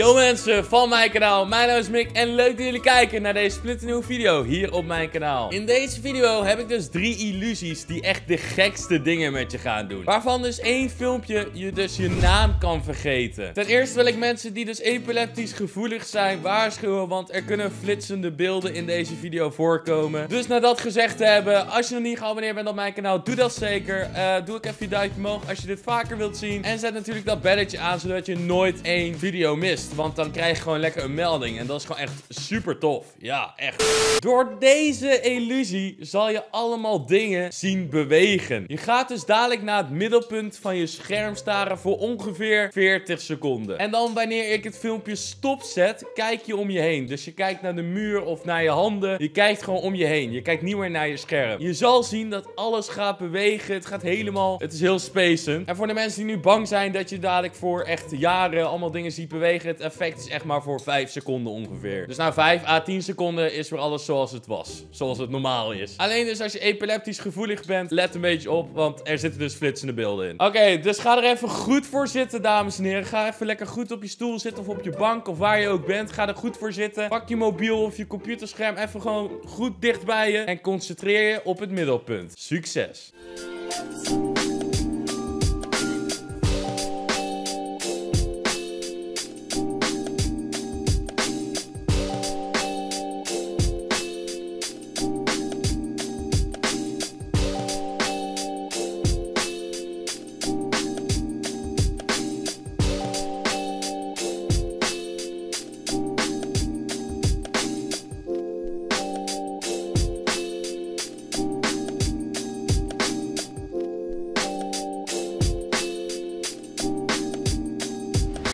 Yo mensen van mijn kanaal, mijn naam is Mick en leuk dat jullie kijken naar deze splinternieuwe video hier op mijn kanaal. In deze video heb ik dus drie illusies die echt de gekste dingen met je gaan doen. Waarvan dus één filmpje je dus je naam kan vergeten. Ten eerste wil ik mensen die dus epileptisch gevoelig zijn waarschuwen, want er kunnen flitsende beelden in deze video voorkomen. Dus na dat gezegd te hebben, als je nog niet geabonneerd bent op mijn kanaal, doe dat zeker. Uh, doe ik even je duimpje omhoog als je dit vaker wilt zien. En zet natuurlijk dat belletje aan, zodat je nooit één video mist. Want dan krijg je gewoon lekker een melding. En dat is gewoon echt super tof. Ja, echt. Door deze illusie zal je allemaal dingen zien bewegen. Je gaat dus dadelijk naar het middelpunt van je scherm staren voor ongeveer 40 seconden. En dan wanneer ik het filmpje stopzet, kijk je om je heen. Dus je kijkt naar de muur of naar je handen. Je kijkt gewoon om je heen. Je kijkt niet meer naar je scherm. Je zal zien dat alles gaat bewegen. Het gaat helemaal... Het is heel spacend. En voor de mensen die nu bang zijn dat je dadelijk voor echt jaren allemaal dingen ziet bewegen... Effect is echt maar voor 5 seconden ongeveer. Dus na 5 à 10 seconden is weer alles zoals het was. Zoals het normaal is. Alleen dus als je epileptisch gevoelig bent, let een beetje op. Want er zitten dus flitsende beelden in. Oké, dus ga er even goed voor zitten, dames en heren. Ga even lekker goed op je stoel zitten of op je bank of waar je ook bent. Ga er goed voor zitten. Pak je mobiel of je computerscherm even gewoon goed dicht bij je. En concentreer je op het middelpunt. Succes!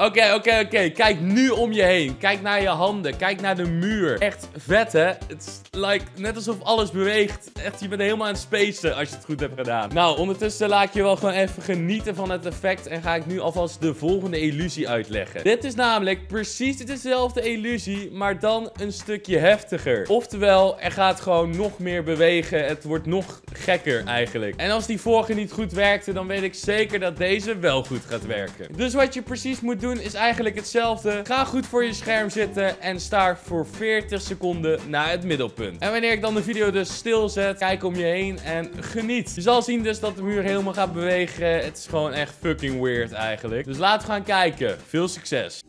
Oké, oké, oké. Kijk nu om je heen. Kijk naar je handen. Kijk naar de muur. Echt vet, hè? Het is like, net alsof alles beweegt. Echt, je bent helemaal aan het spacen als je het goed hebt gedaan. Nou, ondertussen laat ik je wel gewoon even genieten van het effect. En ga ik nu alvast de volgende illusie uitleggen. Dit is namelijk precies dezelfde illusie, maar dan een stukje heftiger. Oftewel, er gaat gewoon nog meer bewegen. Het wordt nog gekker eigenlijk. En als die vorige niet goed werkte, dan weet ik zeker dat deze wel goed gaat werken. Dus wat je precies moet doen is eigenlijk hetzelfde. Ga goed voor je scherm zitten en staar voor 40 seconden naar het middelpunt. En wanneer ik dan de video dus stilzet, kijk om je heen en geniet. Je zal zien dus dat de muur helemaal gaat bewegen. Het is gewoon echt fucking weird eigenlijk. Dus laten we gaan kijken. Veel succes.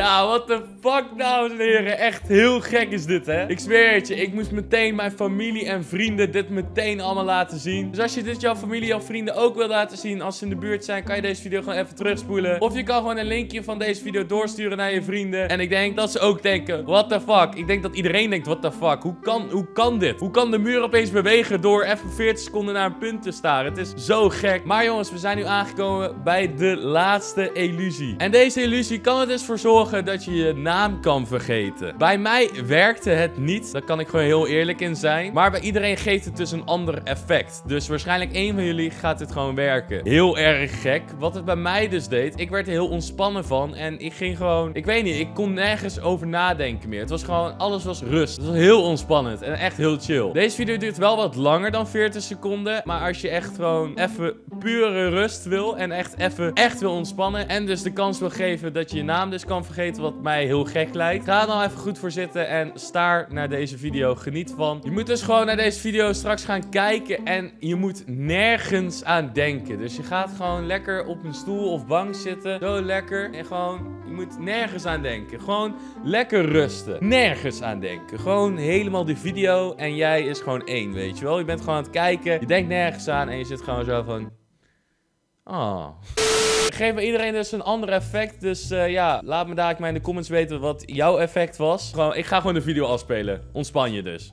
Ja, what the fuck, dames en heren. Echt heel gek is dit, hè? Ik zweer het je, ik moest meteen mijn familie en vrienden dit meteen allemaal laten zien. Dus als je dit jouw familie of vrienden ook wil laten zien, als ze in de buurt zijn, kan je deze video gewoon even terugspoelen. Of je kan gewoon een linkje van deze video doorsturen naar je vrienden. En ik denk dat ze ook denken, what the fuck? Ik denk dat iedereen denkt, what the fuck? Hoe kan, hoe kan dit? Hoe kan de muur opeens bewegen door even 40 seconden naar een punt te staren? Het is zo gek. Maar jongens, we zijn nu aangekomen bij de laatste illusie. En deze illusie kan er dus voor zorgen dat je je naam kan vergeten. Bij mij werkte het niet. Daar kan ik gewoon heel eerlijk in zijn. Maar bij iedereen geeft het dus een ander effect. Dus waarschijnlijk één van jullie gaat dit gewoon werken. Heel erg gek. Wat het bij mij dus deed. Ik werd er heel ontspannen van. En ik ging gewoon... Ik weet niet. Ik kon nergens over nadenken meer. Het was gewoon... Alles was rust. Het was heel ontspannend. En echt heel chill. Deze video duurt wel wat langer dan 40 seconden. Maar als je echt gewoon even pure rust wil. En echt even echt wil ontspannen. En dus de kans wil geven dat je je naam dus kan vergeten. Wat mij heel gek lijkt. Ga er dan even goed voor zitten en staar naar deze video. Geniet van. Je moet dus gewoon naar deze video straks gaan kijken en je moet nergens aan denken. Dus je gaat gewoon lekker op een stoel of bank zitten. Zo lekker. En gewoon, je moet nergens aan denken. Gewoon lekker rusten. Nergens aan denken. Gewoon helemaal die video en jij is gewoon één, weet je wel. Je bent gewoon aan het kijken. Je denkt nergens aan en je zit gewoon zo van... Oh. Geef iedereen dus een ander effect. Dus uh, ja, laat me daar maar in de comments weten wat jouw effect was. Gewoon, ik ga gewoon de video afspelen. Ontspan je dus.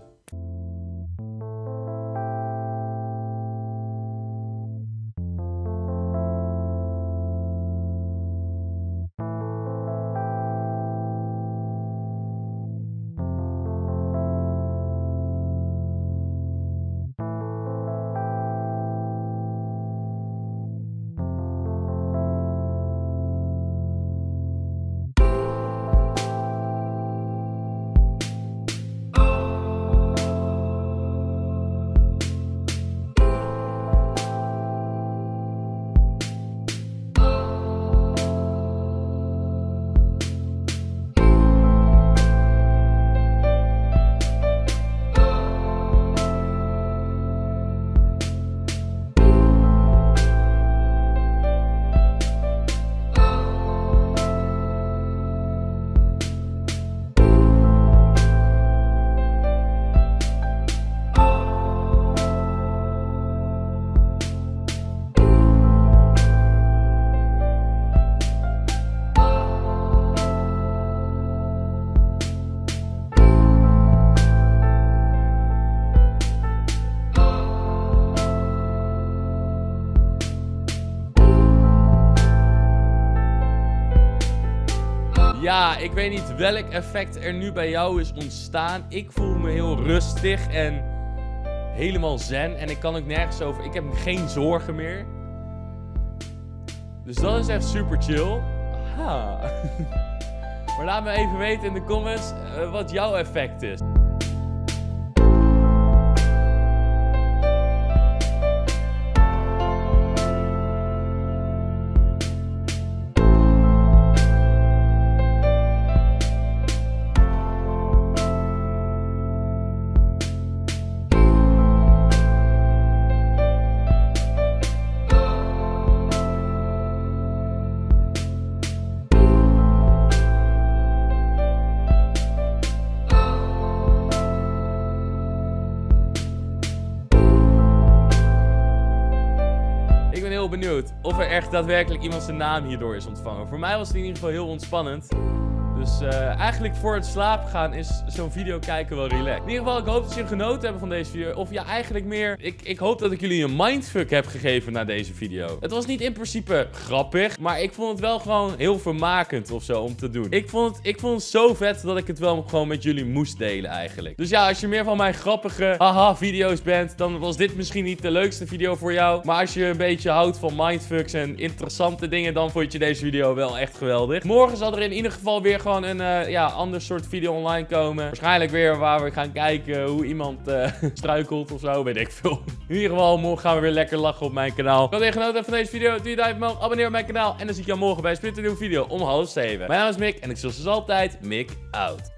Ja, ik weet niet welk effect er nu bij jou is ontstaan. Ik voel me heel rustig en helemaal zen. En ik kan ook nergens over. Ik heb geen zorgen meer. Dus dat is echt super chill. Maar laat me even weten in de comments uh, wat jouw effect is. Benieuwd of er echt daadwerkelijk iemand zijn naam hierdoor is ontvangen. Voor mij was het in ieder geval heel ontspannend. Dus uh, eigenlijk voor het slapen gaan is zo'n video kijken wel relaxed. In ieder geval, ik hoop dat jullie genoten hebben van deze video. Of ja, eigenlijk meer, ik, ik hoop dat ik jullie een mindfuck heb gegeven na deze video. Het was niet in principe grappig, maar ik vond het wel gewoon heel vermakend of zo om te doen. Ik vond het, ik vond het zo vet dat ik het wel gewoon met jullie moest delen eigenlijk. Dus ja, als je meer van mijn grappige haha video's bent, dan was dit misschien niet de leukste video voor jou. Maar als je een beetje houdt van mindfucks en interessante dingen, dan vond je deze video wel echt geweldig. Morgen zal er in ieder geval weer gewoon een uh, ja, ander soort video online komen. Waarschijnlijk weer waar we gaan kijken hoe iemand uh, struikelt of zo, weet ik veel. In ieder geval, morgen gaan we weer lekker lachen op mijn kanaal. Als je genoten van deze video, doe je duimpje omhoog, abonneer op mijn kanaal. En dan zie ik jou morgen bij een nieuwe video om half zeven. Mijn naam is Mick en ik zoals altijd Mick out.